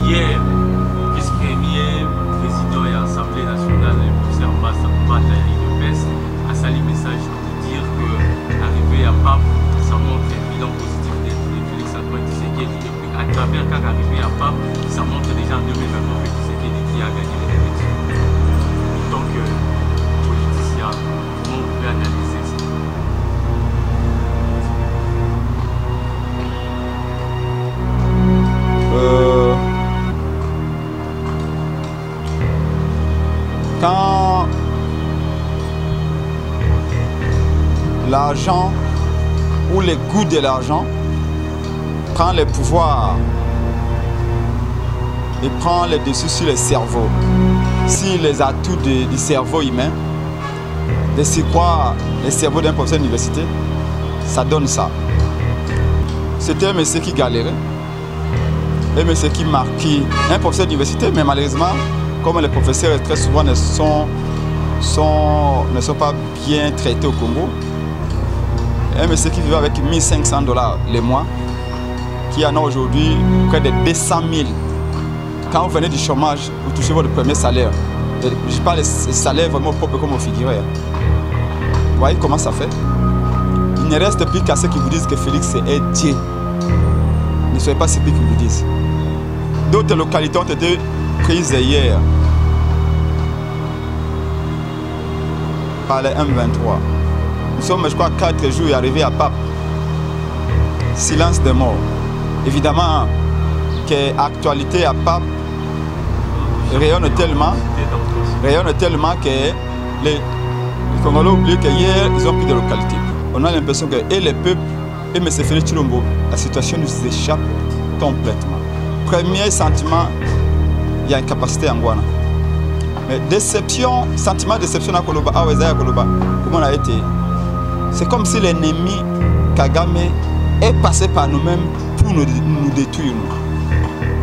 Hier, vice-premier, président et Assemblée nationale, le professeur Mbata ya UDPS, a sali message pour dire que l'arrivée à Pape, ça montre un bilan positif de, de Félix Antoine Tshisekedi. Et à travers quand arrivé à Pape, ça montre déjà en 2029 que Tshisekedi qui a gagné les élections. Donc, euh, politicien, comment pouvez analyser l'argent ou les goûts de l'argent prend le pouvoir et prend le dessus sur le cerveau, si les atouts du cerveau humain, de s'y croire le cerveau d'un professeur d'université, ça donne ça. C'était un monsieur qui galérait un monsieur qui marquait un professeur d'université, mais malheureusement, comme les professeurs très souvent ne sont- ne sont pas bien traités au Congo, un monsieur qui vivait avec 1500 dollars le mois, qui en a aujourd'hui près de 200 000. Quand vous venez du chômage, vous touchez votre premier salaire. Je parle de salaire vraiment propre comme au figuré. hein. Vous voyez comment ça fait? Il ne reste plus qu'à ceux qui vous disent que Félix est Dieu. Ne soyez pas surpris qu'ils vous disent. D'autres localités ont été prises hier par les M23. Nous sommes, je crois, quatre jours arrivés à Pape. Silence de mort. Évidemment, que l'actualité à Pape rayonne tellement, rayonne tellement que les, Congolais oublient que hier, ils ont pris des localités. On a l'impression que et les peuples et M. Félix Chilombo, la situation nous échappe complètement. Premier sentiment, il y a une capacité en Guana. Mais déception, sentiment de déception à Koloba, à Wezaya Koloba, comment on a été? C'est comme si l'ennemi Kagame est passé par nous-mêmes pour nous, détruire.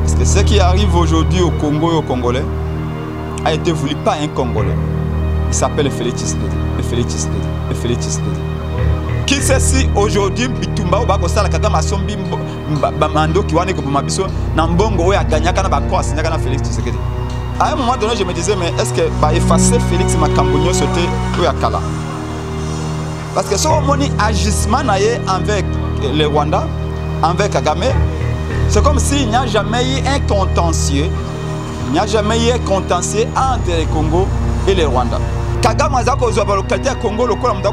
Parce que ce qui arrive aujourd'hui au Congo et aux Congolais a été voulu par un Congolais. Il s'appelle Félix Tshisekedi. Félix Tshisekedi. Félix. Qui sait si aujourd'hui bitumba oyo bakosala kaka masombi mbo- mba- bamandoki wana ekoboma biso na mbongo oyo aganyaka na bakoro asinyaka na félix à un moment donné je me disais mais est ce que baefface félix makambo nyonso te oyo ya kala? Parce que soki omoni agissement na ye avec le rwanda avec kagame. C'est comme s'il n'y a jamais eu un contentieux il n'y a jamais eu un contentieux entre le congo et le rwanda. Kagame aza kozwa balokalité ya congo lokola moto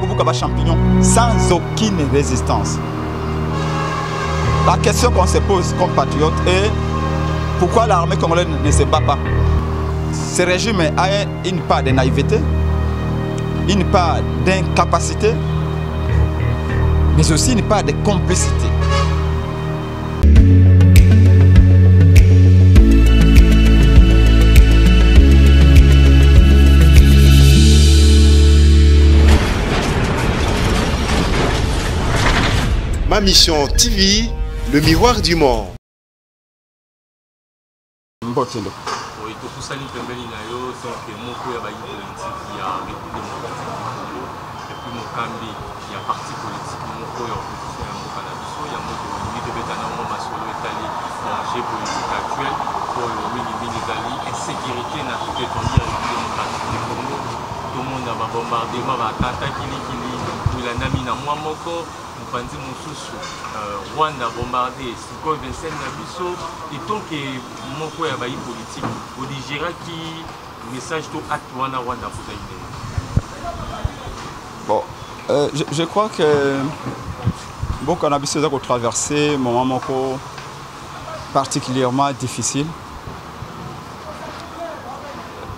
sans aucune résistance. La question qu'on se pose comme patriote est pourquoi l'armée congolaise ne se bat pas? Ce régime a une part de naïveté une part d'incapacité mais aussi une part de complicité. Ma mission TV, le miroir du monde. mbotelo Oui, tokusani pembeni na yo donc moko ya bayi politike ya république démocratique du congo mokambi ya parti politique moko ya opposition ya mboka na biso yango tolingi tobeta nango masolo etali danger politique actuel oyo mingimingi ezali insécurité na ya république démocratique du congo. Tomona babombardement bakata kilikili elandami na mwa moko mopanzi mosusu. Euh, rwanda bombarde sikoyo vincene na biso etonke moko ya bayi politike odigeraki message to acte rwanda kozali ndenge Bon, euh, je, je crois que mboka na biso eza kotraverse moment moko particulièrement difficile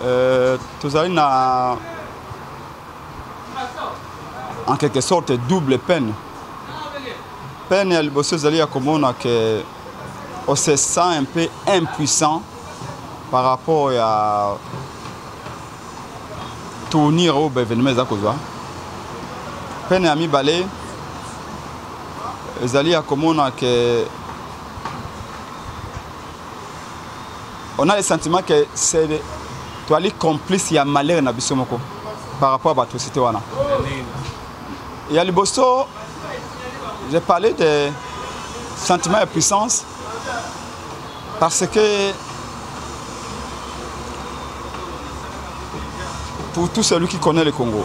euh, tozali na en quelque sorte double peine. Peine ya liboso ezali ya komona ke on se sent un peu impuissant par rapport ya tournir oyo baévénement eza kozwa pene ya mibale ezali ya komona ke on a le sentiment ke toali complice ya malere na biso moko par rapport à l'atrocité wana. Ya liboso j'ai parlé de sentiment de puissance parce que pour tout celui qui connaît le Congo,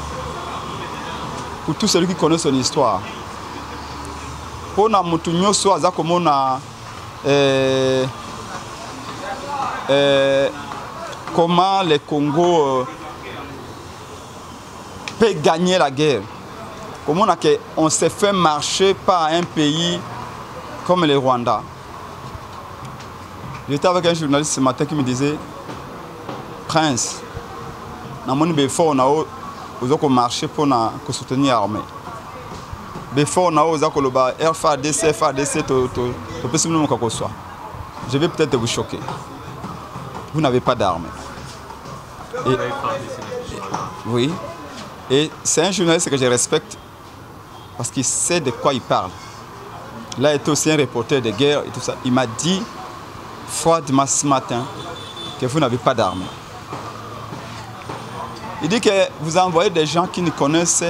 pour tout celui qui connaît son histoire, pour mutu nyonso aza komona eh, eh, comment le Congo euh, peut gagner la guerre. Comment on s'est fait marcher par un pays comme le Rwanda. J'étais avec un journaliste ce matin qui me disait Prince, namoni befort oza komarche mpona kosoutenir armée befort nao oza koloba fadc topesi bino moka koswa je vais peut-être vous choquer. Vous n'avez pas d'armes et, oui. Et c'est un journaliste que je respecte parce qu'il sait de quoi il parle. Il était aussi un reporter de guerre et tout ça. Il m'a dit froidement ce matin que vous n'avez pas d'armes il dit que vous envoyez des gens qui ne connaissent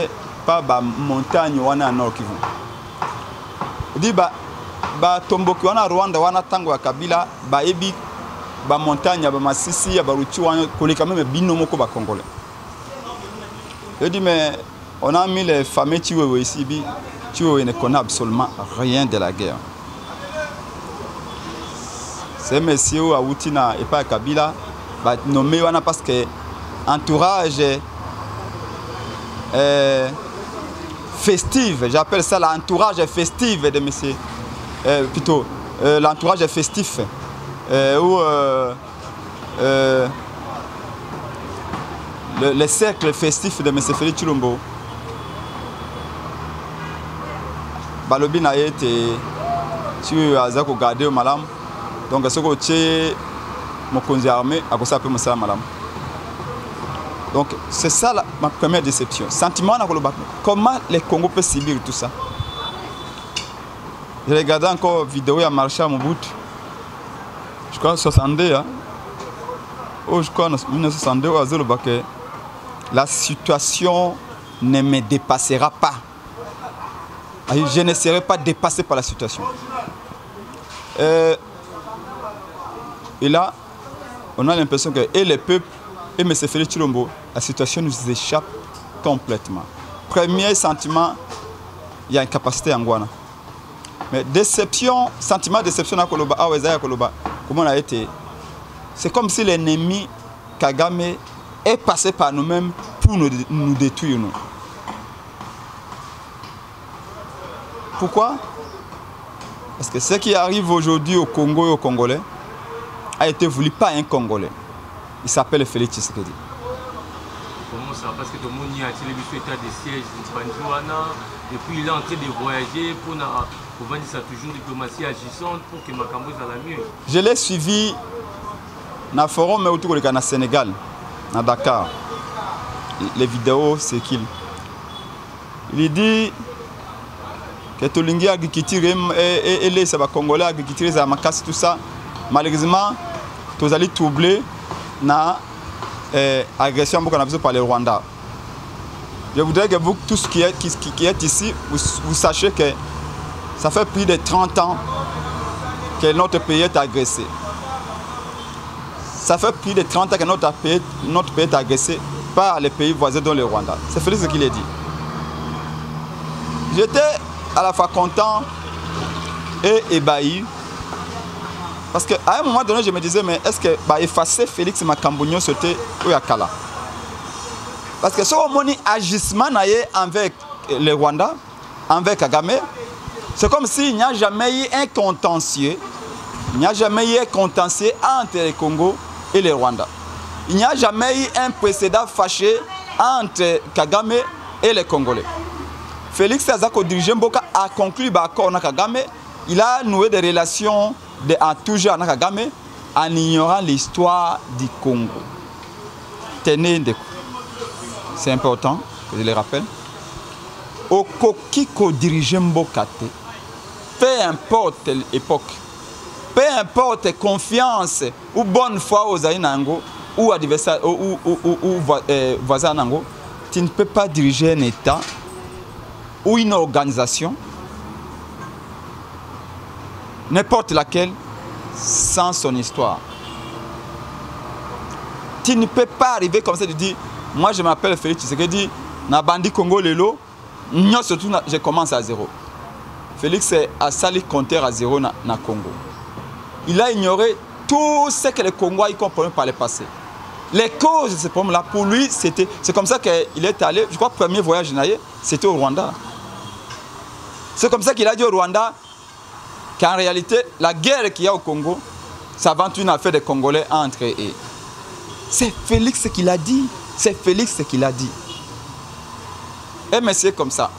pas la montagne wana Nord. Il dit ba ba tomboki wana Rwanda wana tango ya Kabila ba ebi ba montagne ba masisi ya baruti wana koleka même bino ba congolais. Il dit mais on a mis les fameux Chiwewe ici bi ne connaît absolument rien de la guerre. C'est monsieur Awutina et pas Kabila ba nommé parce que entourage euh, festive, j'appelle ça l'entourage festif de monsieur, euh, plutôt euh, l'entourage festif, ou le, le, cercle festif de monsieur Félix Chulombo. balobi na ye ete ti oyo aza kogarde malamu. Donc soki otie mokonzi ya armé akosala mpe mosala malamu Donc, c'est ça ma première déception. Sentiment, comment les Congo peuvent subir tout ça? J'ai regardé encore une vidéo à marché à Mobutu. Je crois en 62. Hein? Oh, je crois en 1962, que la situation ne me dépassera pas. Je ne serai pas dépassé par la situation. Euh, et là, on a l'impression que et les peuples et M. Félix Chilombo, la situation nous échappe complètement. Premier sentiment, il y a une capacité en Guana. Mais déception, sentiment de déception à Koloba, à Koloba, comment été? C'est comme si l'ennemi Kagame est passé par nous-mêmes pour nous, détruire. Pourquoi? Parce que ce qui arrive aujourd'hui au Congo et aux Congolais a été voulu par un Congolais. Il s'appelle Félix Tshisekedi. tokomosa parce que tomoni atiele biso état de siège banzi wana. Depuis il est en train de voyager mpona kovandisa toujours diplomatie agissante pour que makambo ezala mieux. Je l'ai suivi na forum euti koleka na sénégal na dakar. Les vidéos sekil lidi ke tolingi agriculture e, e, e elesa bacongolais agriculture ezala makasi tout ça. Malheureusement tozali trouble na eh, agression par le Rwanda. Je voudrais que vous, tous qui êtes, qui, qui êtes ici, vous, sachiez que ça fait plus de 30 ans que notre pays est agressé. Ça fait plus de 30 ans que notre pays, notre pays est agressé par les pays voisins dont le Rwanda. C'est Félix ce qu'il a dit. J'étais à la fois content et ébahi parce qu'à un moment donné, je me disais, mais est-ce que bah, effacer Félix Makambonio c'était ou Kala Parce que ce moni agissement avec le Rwanda, avec Kagame, c'est comme s'il n'y a jamais eu un contentieux, il n'y a jamais eu un contentieux entre le Congo et le Rwanda. Il n'y a jamais eu un précédent fâché entre Kagame et les Congolais. Félix Azako dirigeant Mboka a conclu l'accord avec Kagame. Il a noué des relations de, en toujours à Kagame en ignorant l'histoire du Congo. Tenez c'est important que je le rappelle. Okoki ko diriger Mboka te. Peu importe l'époque, peu importe confiance ou bonne foi aux Aïnango ou adversaire ou, ou, ou, ou euh, voisin Nango, tu ne peux pas diriger un État ou une organisation n'importe laquelle, sans son histoire. Tu ne peux pas arriver comme ça de dire moi je m'appelle Félix Tshisekedi na bandi Congo lelo nyonso tout je commence à zéro Félix a sali compteur à zéro na, na Congo il a ignoré tout ce que les Congolais y comprenaient par le passé les causes de ce problème-là, pour lui, c'était. C'est comme ça qu'il est allé. Je crois premier voyage c'était au Rwanda. C'est comme ça qu'il a dit au Rwanda qu'en réalité, la guerre qu'il y a au Congo, ça vante une affaire des Congolais entre eux. C'est Félix qui l'a dit. C'est Félix qui l'a dit. Et c'est comme ça.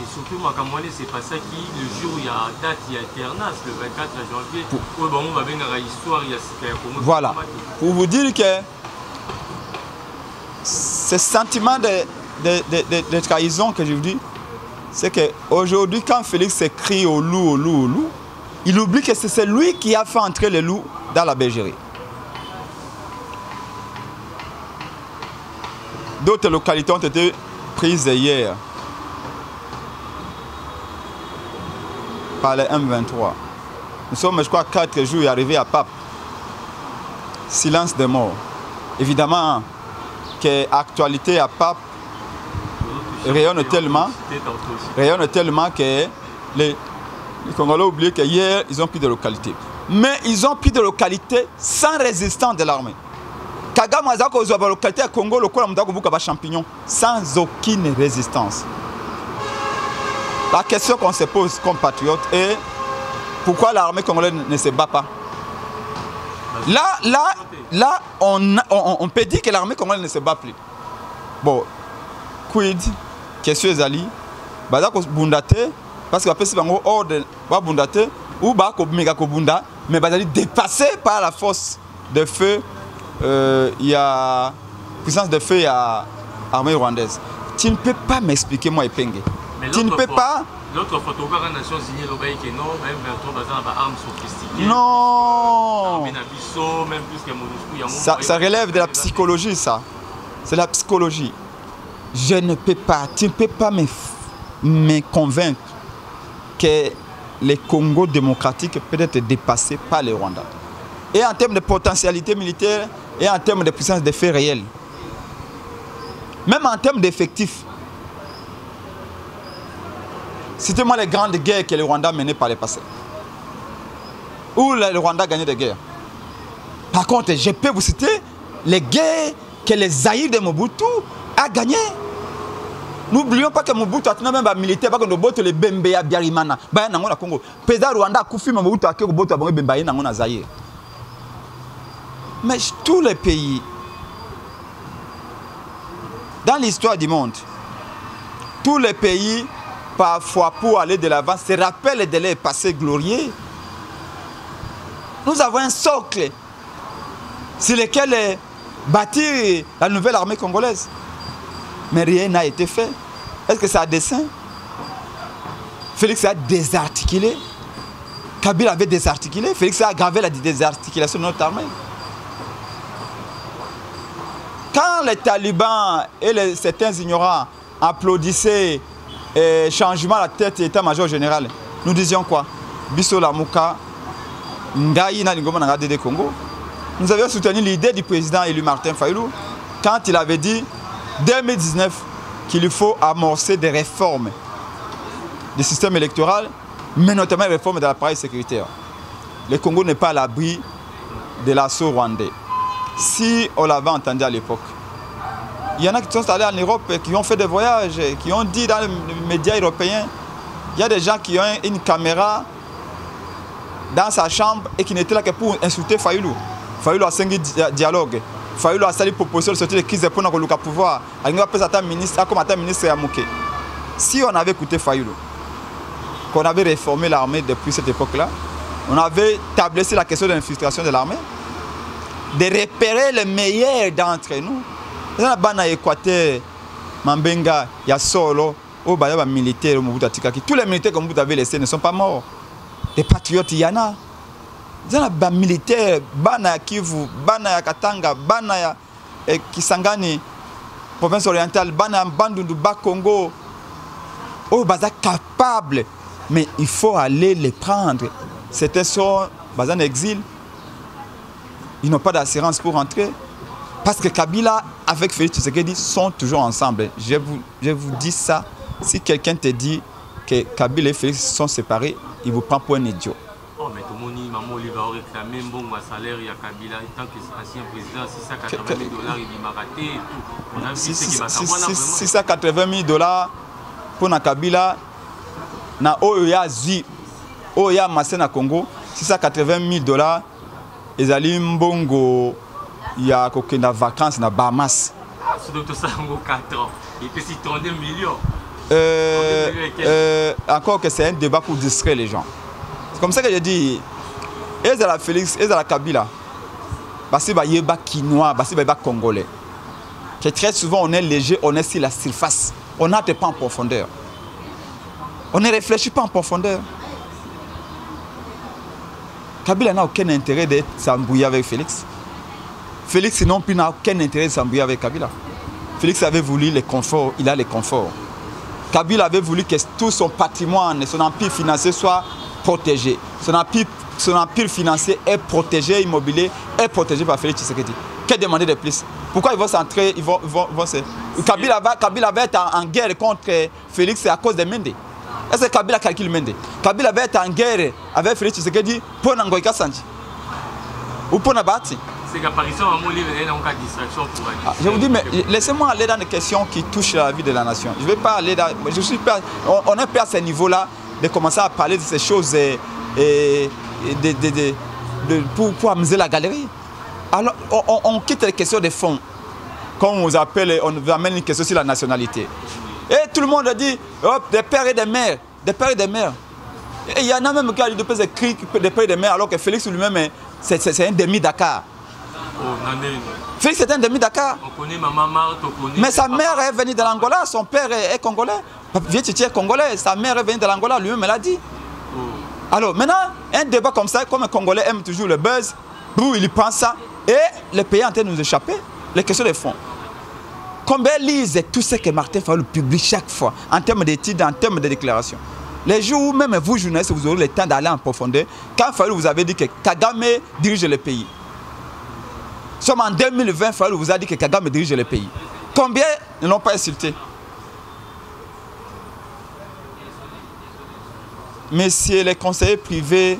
Et surtout, Makamwale, c'est pas ça qui, le jour où il y a date, il y a Eternas, le 24 janvier, pour... on va venir à l'histoire, il y a Voilà. Pour vous dire que ce sentiment de, de, de, de, trahison que je vous dis, c'est qu'aujourd'hui, quand Félix crie au loup, au loup, au loup, il oublie que c'est lui qui a fait entrer les loups dans la bergerie. D'autres localités ont été prises hier par les M23. Nous sommes, je crois, quatre jours arrivés à Pape. Silence des morts. Évidemment, que l'actualité à Pape rayonne tellement, rayonne tellement que les, Congolais ont oublié qu'hier, ils ont pris de localité. Mais ils ont pris de localité sans résistance de l'armée. Kagame a dit la localité à Congo, le Congo a champignon, sans aucune résistance. La question qu'on se pose comme patriote est pourquoi l'armée congolaise ne se bat pas? Là, là, là on, on, on peut dire que l'armée congolaise ne se bat plus. Bon, quid, question ezali, baza kobunda te parce que bapesi bango ordre babunda te ou bakomeka kobunda mais bazali dépassé par la force de feu euh, il y a puissance de feu il y a armée rwandaise tu ne peux pas m'expliquer moi epenge tu ne peux pas L'autre photographe des Nations Unies, est non, même 23 bazar des armes sophistiquées. Non. Même plus que Monusco, ça, ça relève de la psychologie, ça. C'est la psychologie. Je ne peux pas, tu ne peux pas me, convaincre que le Congo démocratique peut être dépassé par le Rwanda. Et en termes de potentialité militaire et en termes de puissance de faits réels. Même en termes d'effectifs. Citez-moi les grandes guerres que le Rwanda menées par le passé. Où le Rwanda gagné des guerres. Par contre, je peux vous citer les guerres que les Zaïre de Mobutu a gagnées. N'oublions pas que Mobutu a même militaire, parce que nous botte les Bembe à Biarimana. Bah, dans le Congo. Président Rwanda couffé Mobutu a a Bembe le Zaïre. Mais tous les pays, dans l'histoire du monde, tous les pays parfois pour aller de l'avant se rappellent de leur passé glorieux. Nous avons un socle sur lequel est bâtie la nouvelle armée congolaise. Mais rien n'a été fait. Est-ce que c'est à dessein? Félix a désarticulé. Kabila avait désarticulé. Félix a aggravé la désarticulation de notre armée. Quand les talibans et certains ignorants applaudissaient et changement à la tête état-major général, nous disions quoi? Ngaï Congo. Nous avions soutenu l'idée du président élu Martin Fayoulou quand il avait dit 2019 qu'il faut amorcer des réformes du système électoral, mais notamment des réformes de l'appareil sécuritaire. Le Congo n'est pas à l'abri de l'assaut rwandais. Si on l'avait entendu à l'époque, il y en a qui sont allés en Europe qui ont fait des voyages, qui ont dit dans les médias européens, il y a des gens qui ont une caméra dans sa chambre et qui n'étaient là que pour insulter Fayoulou. Fayoulou a cinq dialogue. Fayoulou a sali proposition de sortir de crise pour nous pouvoir. Il a fait ministre, comme un ministre à Mouké. Si on avait écouté Fayoulou, qu'on avait réformé l'armée depuis cette époque-là, on avait tablé sur la question de l'infiltration de l'armée, de repérer les meilleurs d'entre nous, eza na bana ya équateur mambenga ya solo oyo baza bamilitaire mobutu atikaki tous les militaires que mobutu avait laissé ne sont pas morts des patriotes yana eza na bamilitaire bana ya kivu bana ya katanga bana ya eh, kisangani province orientale bana ya bandundu bakongo oyo baza capable mais il faut aller les prendre c'était sur baza na exil ils n'ont pas d'assurance pour rentrer Parce que Kabila, avec Félix Tshisekedi, sont toujours ensemble. Je vous, je vous dis ça. Si quelqu'un te dit que Kabila et Félix sont séparés, il vous prend pour un idiot. Oh, mais tomoni maman Oliva a réclamé un bon salaire il y a Kabila en tant qu'ancien président 680 000 dollars il m'a raté. On a vu ce qui m'a 680 000 dollars pour na Kabila na oyo ya zwi oyo ya amassé na Congo 680 000 dollars ezali mbongo ya kokenda vacances na Bahamas. tosala yango 4 ans epesi 32 millions Euh, euh, encore que c'est un débat pour distraire les gens. C'est comme ça que je dis, ezala Félix, ezala Kabila, basi ba yeba quinois, basi ba yeba congolais. Que très souvent on est léger, on est sur la surface. On n'entre pas en profondeur. On ne réfléchit pas en profondeur. Kabila n'a aucun intérêt d'être s'embrouiller avec Félix. Félix non plus n'a aucun intérêt de s'embrouiller avec Kabila. Félix avait voulu le confort, il a le confort. Kabila avait voulu que tout son patrimoine, son empire financier soit protégé. Son empire, son empire financier est protégé, immobilier est protégé par Félix Tshisekedi. Que demander de plus? Pourquoi ils vont s'entrer ils vont, vont, se... Kabila, va, Kabila va être en, en guerre contre Félix à cause de Mende. Est-ce que Kabila calcule Mende? Kabila va être en guerre avec Félix Tshisekedi pour Nangoïka Sanji ou pour Nabati c'est qu'apparition maman Oliva est en cas de distraction pour ah, Je vous dis, mais laissez-moi aller dans des questions qui touchent la vie de la nation. Je ne vais pas aller dans. Je suis pas, on, on est pas à ce niveau-là de commencer à parler de ces choses et, et, et de, de, de, de, pour, pour amuser la galerie. Alors, on, on, quitte les questions de fond. Comme on vous appelle, on vous amène une question sur la nationalité. Et tout le monde dit, hop, des pères et des mères, des pères et des mères. Et il y en a même qui a dit des pères et des mères, alors que Félix lui-même, c'est un demi-Dakar. Oh. Félix est un demi-Dakar. Mais sa mère est venue de l'Angola, son père est, est congolais. Vieux est congolais, sa mère est venue de l'Angola, lui-même l'a dit. Alors maintenant, un débat comme ça, comme un Congolais aime toujours le buzz, Bou, il prend ça, et le pays est en train de nous échapper. Les questions de fond. Combien lisent tout ce que Martin Fayol publie chaque fois, en termes d'études, en termes de déclarations? Les jours où même vous, journalistes, vous aurez le temps d'aller en profondeur, quand Fayol vous avez dit que Kagame dirige le pays. Sommes en 2020, Fayol vous a dit que Kagame dirige le pays. Combien ne l'ont pas insulté? Messieurs les conseillers privés,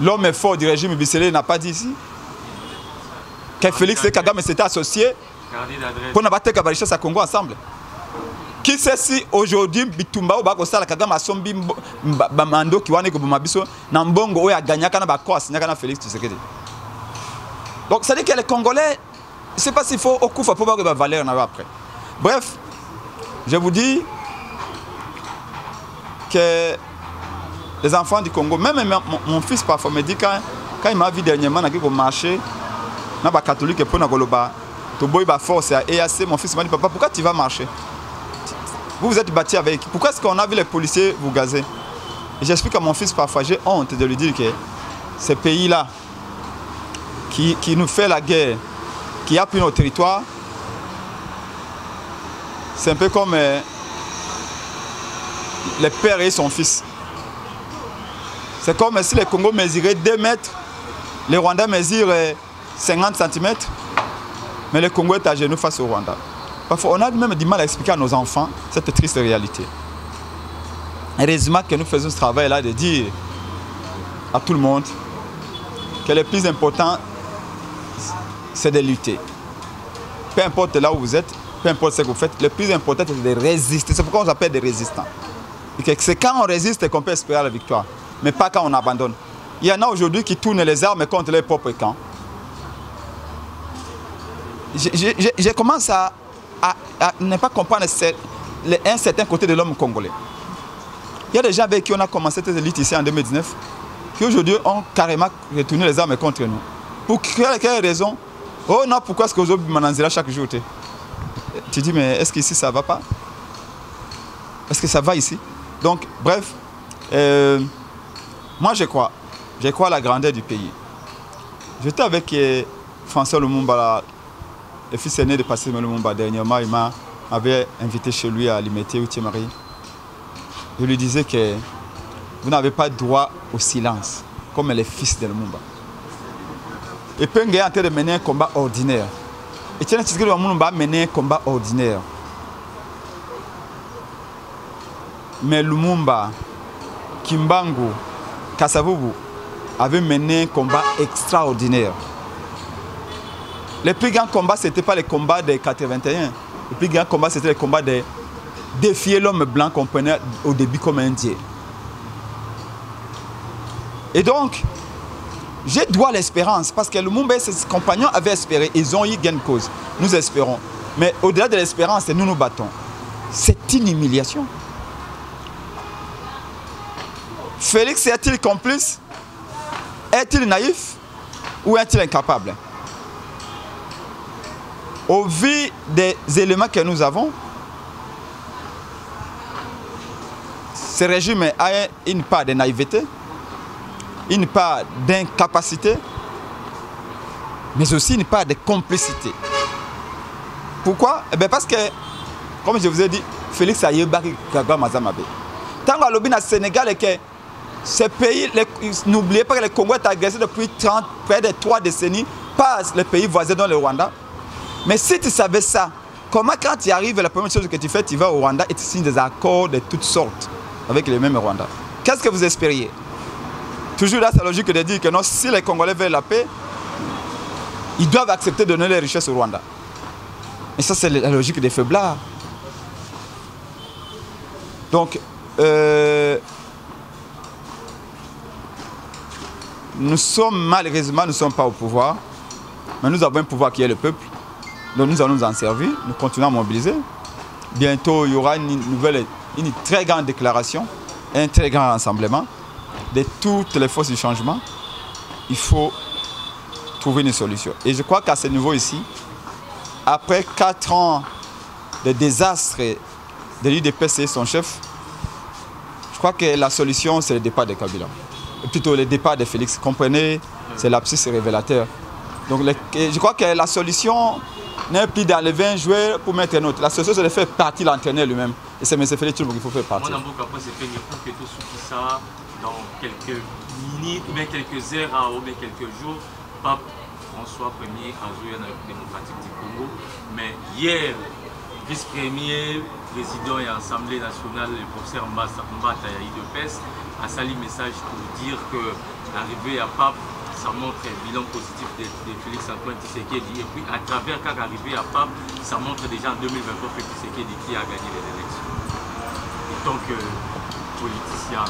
l'homme est fort du régime Bissele n'a pas dit ici que Félix et Kagame s'étaient associés pour n'abattre Kabalisha à Congo ensemble. Qui sait si aujourd'hui Bitumba ou Bakosala Kagame asombi Bamando qui wane koboma biso na mbongo oyo aganyaka na bako Félix Tshisekedi. Donc ça dit que les Congolais, je ne sais pas s'il faut au coup, il faut pas que valeur après. Bref, je vous dis que les enfants du Congo, même mon, fils parfois me dit quand, quand il m'a vu dernièrement, il a marché, dans les catholiques pour Nagoloba, tu as force à EAC, mon fils m'a dit Papa, pourquoi tu vas marcher? Vous vous êtes battu avec. Pourquoi est-ce qu'on a vu les policiers vous gazer? J'explique à mon fils parfois, j'ai honte de lui dire que ces pays-là, qui, qui, nous fait la guerre, qui appuie nos territoires, c'est un peu comme euh, le père et son fils. C'est comme si le Congo mesurait 2 mètres, le Rwanda mesure 50 cm, mais le Congo est à genoux face au Rwanda. Parfois, on a même du mal à expliquer à nos enfants cette triste réalité. Heureusement que nous faisons ce travail-là de dire à tout le monde que le plus important, c'est de lutter. Peu importe là où vous êtes, peu importe ce que vous faites, le plus important, c'est de résister. C'est pourquoi on s'appelle des résistants. C'est quand on résiste qu'on peut espérer la victoire, mais pas quand on abandonne. Il y en a aujourd'hui qui tournent les armes contre leur propre camp. Je, commence à, ne pas comprendre un certain côté de l'homme congolais. Il y a des gens avec qui on a commencé cette élite ici en 2019 qui aujourd'hui ont carrément retourné les armes contre nous. Pour quelle, raison? Oh non, pourquoi est-ce que vous mananzira chaque jour Tu dis, mais est-ce qu'ici ça va pas? Est-ce que ça va ici? Donc, bref, euh, moi je crois, je crois à la grandeur du pays. J'étais avec euh, François Lumumba, le fils aîné de Patrice Lumumba, dernièrement, il m'avait invité chez lui à Limité, où Marie. Je lui disais que vous n'avez pas droit au silence, comme les fils de Lumumba. Et Penge est en train de mener un combat ordinaire. Et Tiens Tshisekedi va mener un combat ordinaire. Mais Lumumba, Kimbangu, Kasavubu avaient mené un combat extraordinaire. Le plus grand combat, ce n'était pas le combat des 81. Le plus grand combat, c'était le combat de défier l'homme blanc qu'on prenait au début comme un dieu. Et donc, j'ai droit l'espérance parce que Lumumba et ses compagnons avaient espéré. Ils ont eu gain de cause. Nous espérons. Mais au-delà de l'espérance, nous nous battons. C'est une humiliation. Félix est-il complice? Est-il naïf Ou est-il incapable? Au vu des éléments que nous avons, ce régime a une part de naïveté, une part d'incapacité, mais aussi une part de complicité. Pourquoi? Eh Parce que, comme je vous ai dit, Félix Ayebari Gagwa Mazamabe. Tant que le Sénégal est que ce pays, n'oubliez pas que le Congo est agressé depuis 30, près de 3 décennies par les pays voisins dans le Rwanda. Mais si tu savais ça, comment quand tu arrives, la première chose que tu fais, tu vas au Rwanda et tu signes des accords de toutes sortes avec les mêmes Rwandais. Qu'est-ce que vous espériez? Toujours là, c'est logique de dire que non, si les Congolais veulent la paix, ils doivent accepter de donner les richesses au Rwanda. Et ça, c'est la logique des faiblards. Donc, euh, nous sommes malheureusement, nous ne sommes pas au pouvoir, mais nous avons un pouvoir qui est le peuple. Donc nous allons nous en servir, nous continuons à mobiliser. Bientôt, il y aura une nouvelle, une très grande déclaration, un très grand rassemblement de toutes les forces du changement. Il faut trouver une solution. Et je crois qu'à ce niveau ici, après quatre ans de désastre de l'UDPC et son chef, je crois que la solution, c'est le départ de Kabila plutôt le départ de Félix. Comprenez, c'est l'abscisse révélateur. Donc je crois que la solution n'est plus d'enlever un joueur pour mettre un autre. La solution, c'est de faire partie l'entraîneur lui-même. Et c'est M. Félix qu'il faut faire partie. Moi, après, c'est pour que ça dans quelques minutes, ou bien quelques heures, ou bien quelques jours, Pape François Ier la République démocratique du Congo. Mais hier, vice-premier, président et Assemblée nationale, le professeur Mbata Yahi de PES, a sali message pour dire que l'arrivée à Pape, ça montre un bilan positif de, Félix Antoine Tshisekedi. Et puis à travers quand arrivé à Pape, ça montre déjà en 2023 que Tshisekedi qui a gagné les élections. En tant que politicien,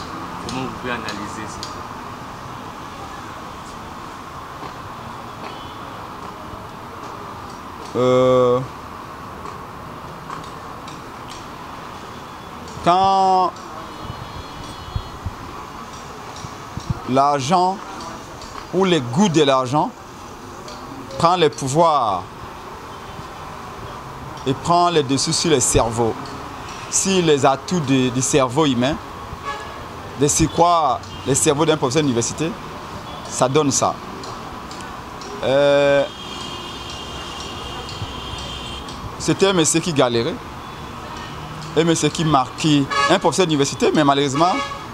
comment vous pouvez analyser ça? Euh, quand l'argent ou les goûts de l'argent prend le pouvoir et prend le dessus sur le cerveau, sur les atouts du cerveau humain, de ce quoi le cerveau d'un professeur d'université, ça donne ça. Euh, c'était un monsieur qui galérait, un monsieur qui marquait un professeur d'université, mais malheureusement,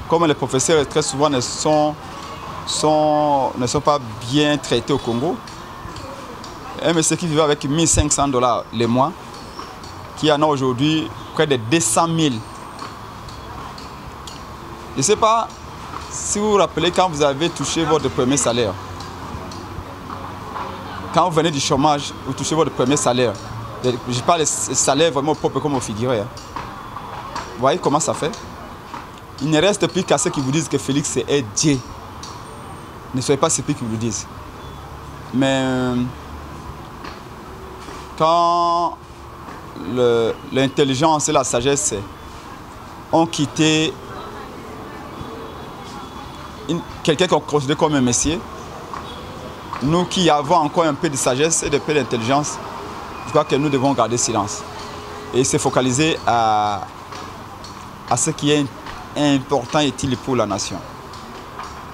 comme les professeurs très souvent ne sont, ne sont pas bien traités au Congo, un monsieur qui vivait avec 1500 dollars les mois, qui en a aujourd'hui près de 200 000. Je ne sais pas si vous vous rappelez quand vous avez touché votre premier salaire. Quand vous venez du chômage, vous touchez votre premier salaire. Je parle de salaire vraiment propre comme au figuré. Vous voyez comment ça fait il ne reste plus qu'à ceux qui vous disent que Félix est Dieu. Ne soyez pas surpris qu'ils vous le disent. Mais euh, quand l'intelligence et la sagesse ont quitté quelqu'un qu'on considère comme un messier, nous qui avons encore un peu de sagesse et de peu d'intelligence, je crois que nous devons garder silence et se focaliser à, à ce qui est important est-il pour la nation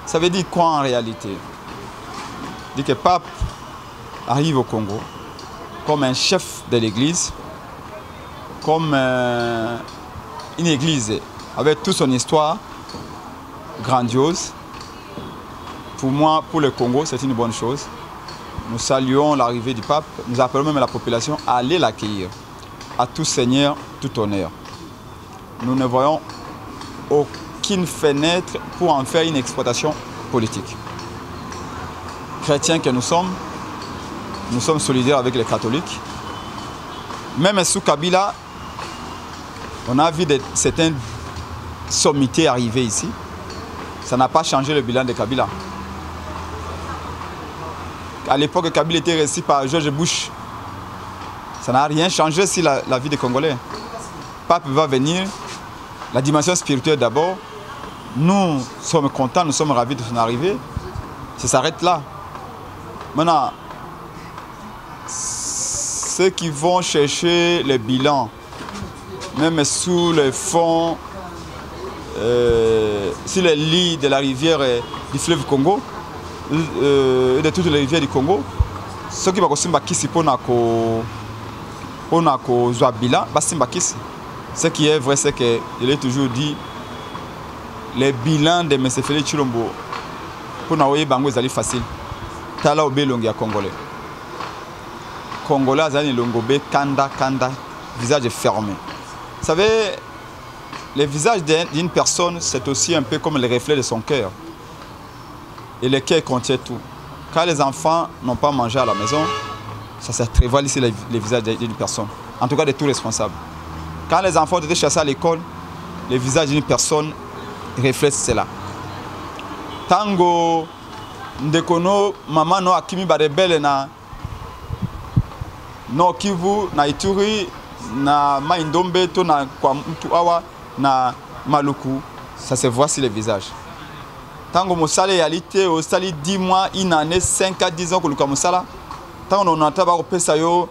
Ça veut dire quoi en réalité? Dire que Pape arrive au Congo comme un chef de l'église, comme euh, une église avec toute son histoire grandiose. Pour moi, pour le Congo, c'est une bonne chose. nous saluons l'arrivée du pape, nous appelons même la population à aller l'accueillir. À tout seigneur, tout honneur. Nous ne voyons aucune fenêtre pour en faire une exploitation politique. Chrétiens que nous sommes, nous sommes solidaires avec les catholiques. Même sous Kabila, on a vu certains sommités arriver ici. Ça n'a pas changé le bilan de Kabila. À l'époque, Kabila était reçu par George Bush. Ça n'a rien changé si la, vie des Congolais. Pape va venir, la dimension spirituelle d'abord. Nous sommes contents, nous sommes ravis de son arrivée. Ça s'arrête là. Maintenant, ceux qui vont chercher les bilans, même sous les fonds, euh, sur les lits de la rivière du fleuve Congo, euh, de toutes les rivières du Congo, ceux qui vont kisi mpona kozwa bilan basimba kisi ce qui est vrai c'est que je l'ai toujours dit les bilans de M. Félix Chilombo oyeba yango ezali facile tala obe elongi ya congolais. Congolais azali na elongo obe kanda kanda visage fermé. Vous savez le visage d'une personne c'est aussi un peu comme le reflet de son cœur. Et le cœur contient tout. Quand les enfants n'ont pas mangé à la maison ça se prévale ici le visage d'une personne. En tout cas de tout responsable quand les enfants été chassés à l'école le visage d'une personne reflète cela. Tango ndeko no mama no akimi barebele na no kivu na ituri na mai to na kwa na maluku. Ça se voit sur le visage ntango mosala eyali te osali 10 mois une année 5 à 10 ans koluka mosala ntango nonata bakopesa yo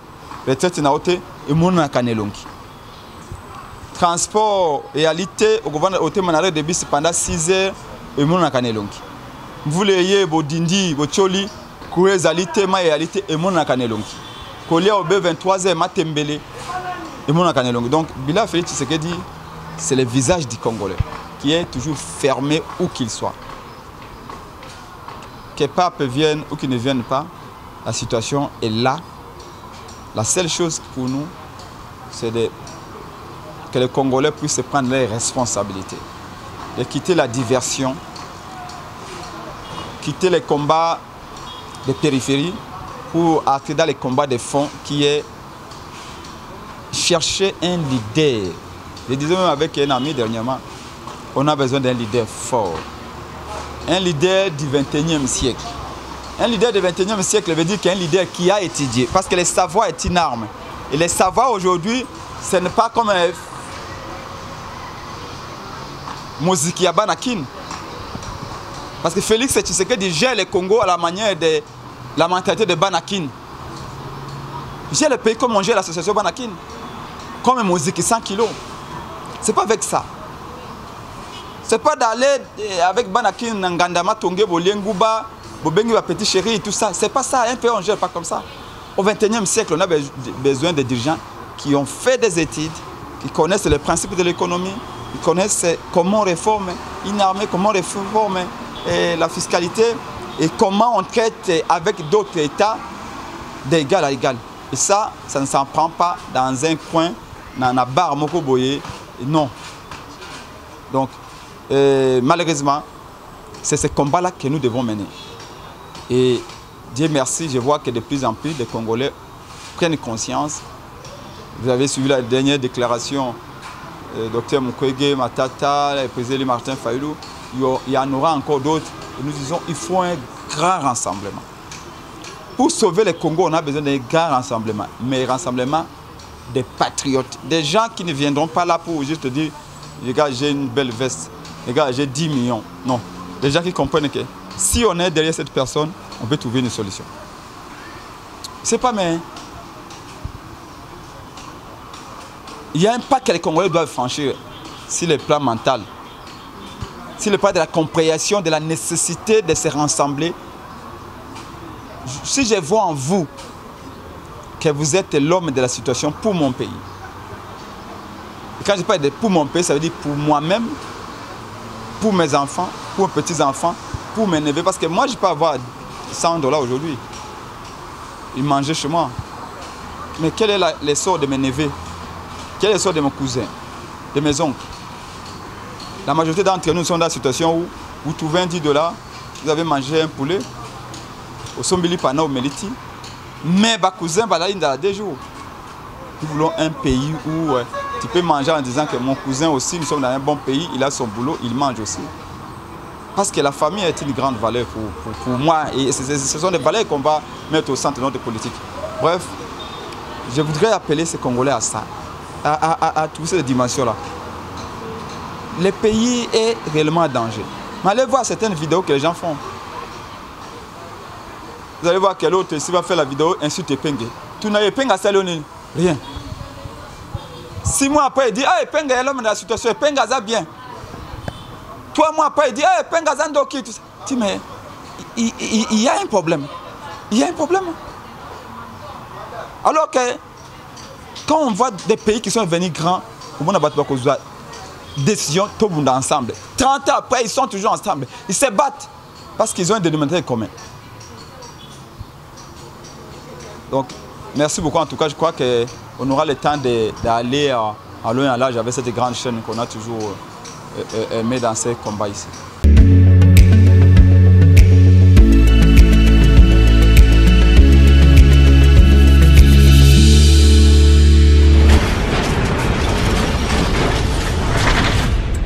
retraite na yo te emonanaka na elongi transport eyali te okovanda otema na rede bus pendant 6 heures emonanaka na elongi. Mvula eye bodindi botioli courant ezali te mai eyali te emonanaka na elongi kolia obe 23 heures matembele na donc bila félix tshisekedi c'est le visage du congolais qui est toujours fermé où qu'il soit. Que pape vienne ou qu'il ne vienne pas la situation est là. La seule chose pour nous c'est de que les Congolais puissent prendre leurs responsabilités, de quitter la diversion, quitter les combats de périphérie pour accéder dans les combats de fond qui est chercher un leader. Je disais même avec un ami dernièrement, on a besoin d'un leader fort. Un leader du 21e siècle. Un leader du 21e siècle veut dire qu'un leader qui a étudié. Parce que le savoir est une arme. Et le savoir aujourd'hui, ce n'est pas comme muziki ya Banakin. Parce que Félix Tshisekedi gère le Congo à la manière de la mentalité de Banakin. Gère le pays comme on gère l'association Banakin. Comme un musique 100 kilos. C'est pas avec ça. C'est pas d'aller avec Banakin, Ngandama, Tonge, Bolienguba, Bobengi, Petit Chéri, tout ça. C'est pas ça. Un pays, on gère pas comme ça. Au 21e siècle, on a besoin de dirigeants qui ont fait des études, qui connaissent les principes de l'économie, ils connaissent comment on réforme une armée, comment on réforme la fiscalité et comment on traite avec d'autres États d'égal à égal. Et ça, ça ne s'en prend pas dans un coin, dans la barre Mokoboye. Non. Donc, euh, malheureusement, c'est ce combat-là que nous devons mener. Et Dieu merci, je vois que de plus en plus de Congolais prennent conscience. Vous avez suivi la dernière déclaration docteur Mukwege, Matata, le président Martin Fayoulou, il y en aura encore d'autres. Nous disons qu'il faut un grand rassemblement. Pour sauver le Congo, on a besoin d'un grand rassemblement, mais un rassemblement des patriotes, des gens qui ne viendront pas là pour juste dire, les gars, j'ai une belle veste, les gars, j'ai 10 millions. Non, des gens qui comprennent que si on est derrière cette personne, on peut trouver une solution. C'est pas mais il y a un pas que les Congolais doivent franchir sur le plan mental, sur le plan de la compréhension de la nécessité de se rassembler. Si je vois en vous que vous êtes l'homme de la situation pour mon pays, quand je parle de pour mon pays, ça veut dire pour moi-même, pour mes enfants, pour mes petits-enfants, pour mes neveux, parce que moi je peux avoir 100 dollars aujourd'hui. ils mangeaient chez moi. Mais quel est l'essor de mes neveux? Quel est l'essor de mes cousins De mes oncles? La majorité d'entre nous sont dans la situation où vous trouvez 10 dollars, vous avez mangé un poulet, au Sombili Pana, au Meliti, mais ma cousin va aller dans deux jours. Nous voulons un pays où euh, tu peux manger en disant que mon cousin aussi, nous sommes dans un bon pays, il a son boulot, il mange aussi. Parce que la famille est une grande valeur pour, pour, pour moi et ce sont des valeurs qu'on va mettre au centre de notre politique. Bref, je voudrais appeler ces Congolais à ça, à, toutes ces dimensions-là. Le pays est réellement en danger. Mais allez voir certaines vidéos que les gens font. Vous allez voir quel autre ici va faire la vidéo insulte Epenge. Tu n'as Epenge à Saloni. Rien. Six mois après, il dit Ah, Epenge est l'homme de la situation. Epenge a bien. Trois mois après, il dit Ah, Epenge a Ndoki. Tout ça. Tu dis, mais il y a un problème. Il y a un problème. Alors que quand on voit des pays qui sont devenus grands, on a Décision, tout le monde ensemble. 30 ans après, ils sont toujours ensemble. Ils se battent parce qu'ils ont un dénominateur commun. Donc, merci beaucoup. En tout cas, je crois qu'on aura le temps d'aller à, à loin à l'âge avec cette grande chaîne qu'on a toujours euh, euh, aimé dans ces combats ici.